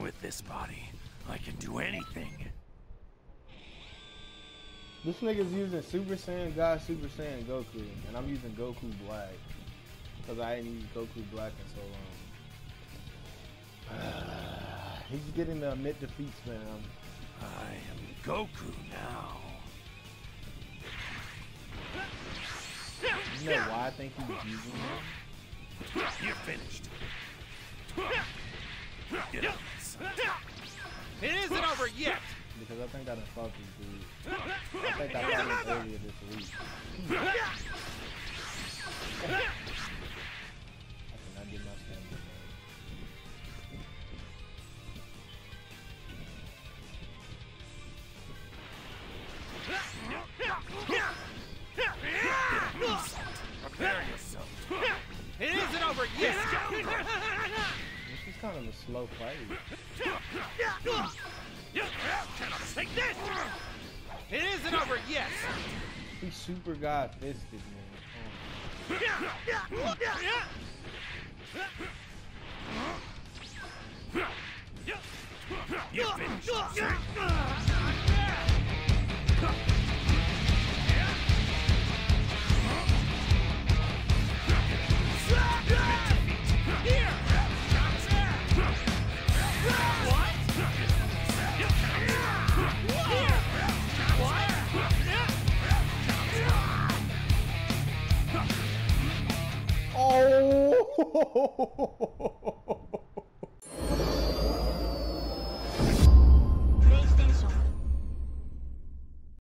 With this body, I can do anything. This nigga's using Super Saiyan God, Super Saiyan Goku, and I'm using Goku Black. Because I ain't used Goku Black in so long. He's getting the mid defeat spam. I am Goku now. You know why I think he's using him? You're finished. Get up. It isn't over yet! Because I think I done fought this dude. I think I fought him earlier this week. I cannot get my stamina back. Prepare yourself. It isn't over yet! This is kind of a slow fight. Cannot take this! It isn't over yet! He super god fisted man. Oh. You're finished. Oh!